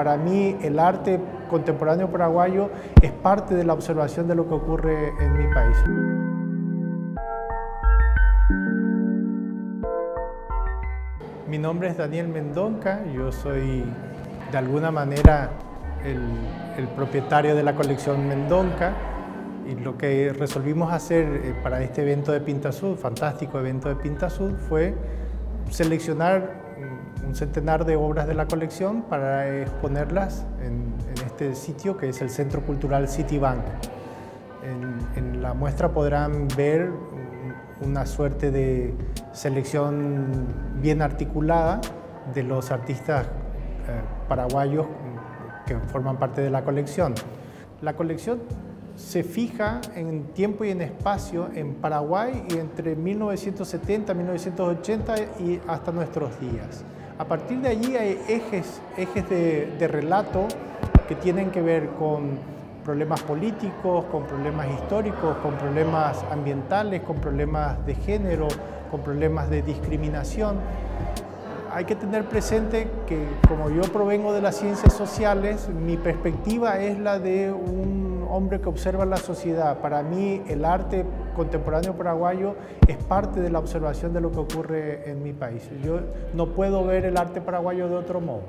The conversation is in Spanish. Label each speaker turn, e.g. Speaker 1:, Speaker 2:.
Speaker 1: Para mí el arte contemporáneo paraguayo es parte de la observación de lo que ocurre en mi país. Mi nombre es Daniel Mendonca, yo soy de alguna manera el, propietario de la colección Mendonca y lo que resolvimos hacer eh, para este evento de Pinta Sud, fantástico evento de Pinta Sud, fue seleccionar un centenar de obras de la colección para exponerlas en, este sitio que es el Centro Cultural Citibank. En, en la muestra podrán ver una suerte de selección bien articulada de los artistas eh, paraguayos que forman parte de la colección. La colección se fija en tiempo y en espacio en Paraguay y entre 1970, 1980 y hasta nuestros días. A partir de allí hay ejes, ejes de, de relato que tienen que ver con problemas políticos, con problemas históricos, con problemas ambientales, con problemas de género, con problemas de discriminación. Hay que tener presente que como yo provengo de las ciencias sociales, mi perspectiva es la de un hombre que observa la sociedad. Para mí el arte contemporáneo paraguayo es parte de la observación de lo que ocurre en mi país. Yo no puedo ver el arte paraguayo de otro modo.